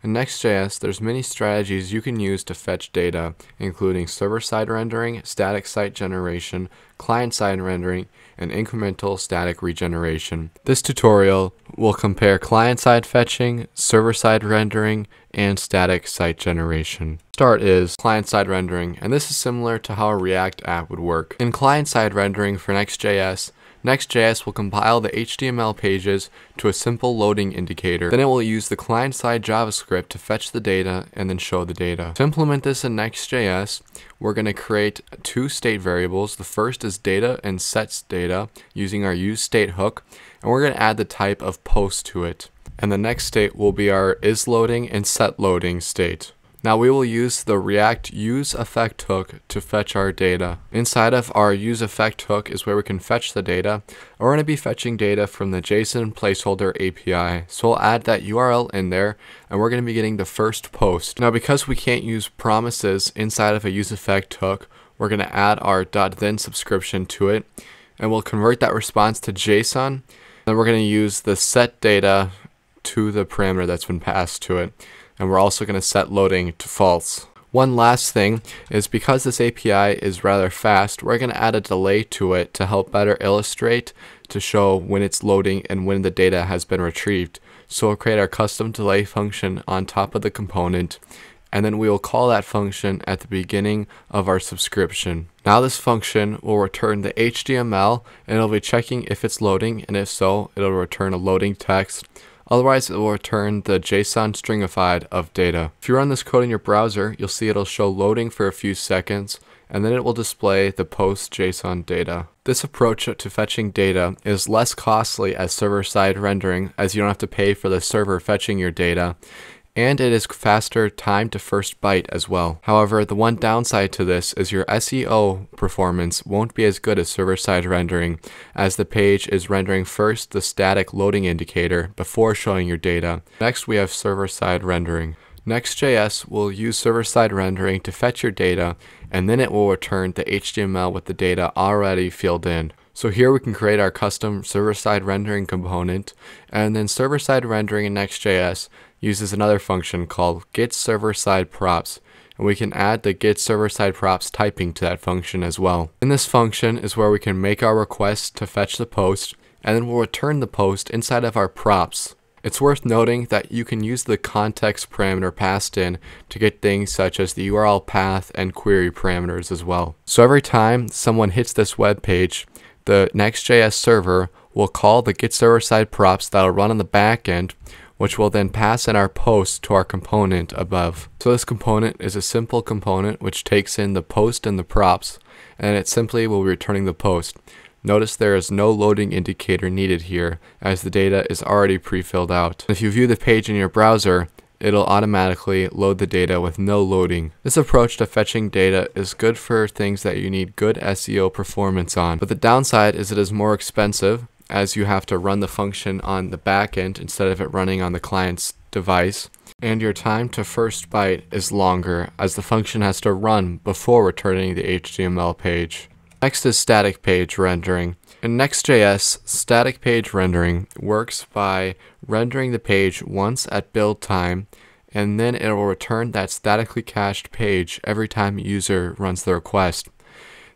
In Next.js, there's many strategies you can use to fetch data, including server-side rendering, static site generation, client-side rendering, and incremental static regeneration. This tutorial will compare client-side fetching, server-side rendering, and static site generation. Start is client-side rendering, and this is similar to how a React app would work. In client-side rendering for Next.js, Next.js will compile the HTML pages to a simple loading indicator. Then it will use the client-side JavaScript to fetch the data and then show the data. To implement this in Next.js, we're going to create two state variables. The first is data and sets data using our useState hook, and we're going to add the type of post to it. And the next state will be our isLoading and setLoading state. Now we will use the React useEffect hook to fetch our data. Inside of our useEffect hook is where we can fetch the data. We're going to be fetching data from the JSON placeholder API. So we'll add that URL in there and we're going to be getting the first post. Now because we can't use promises inside of a useEffect hook, we're going to add our .then subscription to it and we'll convert that response to JSON. Then we're going to use the set data to the parameter that's been passed to it and we're also going to set loading to false. One last thing is because this API is rather fast, we're going to add a delay to it to help better illustrate to show when it's loading and when the data has been retrieved. So we'll create our custom delay function on top of the component and then we will call that function at the beginning of our subscription. Now this function will return the HTML and it'll be checking if it's loading and if so, it'll return a loading text. Otherwise, it will return the JSON stringified of data. If you run this code in your browser, you'll see it'll show loading for a few seconds, and then it will display the post JSON data. This approach to fetching data is less costly as server-side rendering as you don't have to pay for the server fetching your data, and it is faster time to first byte as well. However, the one downside to this is your SEO performance won't be as good as server-side rendering as the page is rendering first the static loading indicator before showing your data. Next we have server-side rendering. Next.js will use server-side rendering to fetch your data and then it will return the HTML with the data already filled in. So here we can create our custom server-side rendering component and then server-side rendering in Next.js uses another function called get server side props and we can add the get server side props typing to that function as well. In this function is where we can make our request to fetch the post and then we'll return the post inside of our props. It's worth noting that you can use the context parameter passed in to get things such as the URL path and query parameters as well. So every time someone hits this web page, the Next.js server will call the get server side props that'll run on the back end which will then pass in our post to our component above. So this component is a simple component which takes in the post and the props, and it simply will be returning the post. Notice there is no loading indicator needed here, as the data is already pre-filled out. If you view the page in your browser, it'll automatically load the data with no loading. This approach to fetching data is good for things that you need good SEO performance on, but the downside is it is more expensive, as you have to run the function on the backend instead of it running on the client's device. And your time to first byte is longer as the function has to run before returning the HTML page. Next is static page rendering. In Next.js, static page rendering works by rendering the page once at build time and then it will return that statically cached page every time a user runs the request.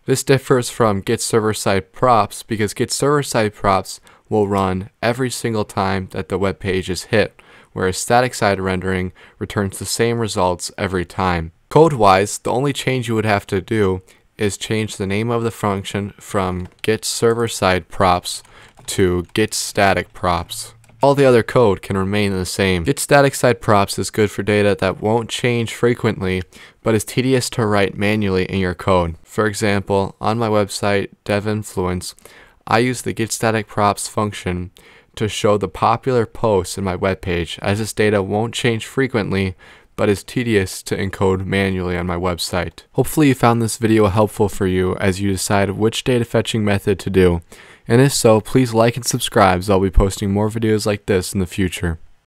This differs from get server-side props because get server-side props will run every single time that the web page is hit, whereas static side rendering returns the same results every time. Code-wise, the only change you would have to do is change the name of the function from get server-side props to get static props. All the other code can remain the same. Get static side props is good for data that won't change frequently, but is tedious to write manually in your code. For example, on my website, DevInfluence, I use the get static props function to show the popular posts in my web page, as this data won't change frequently, but is tedious to encode manually on my website. Hopefully you found this video helpful for you as you decide which data fetching method to do. And if so, please like and subscribe as I'll be posting more videos like this in the future.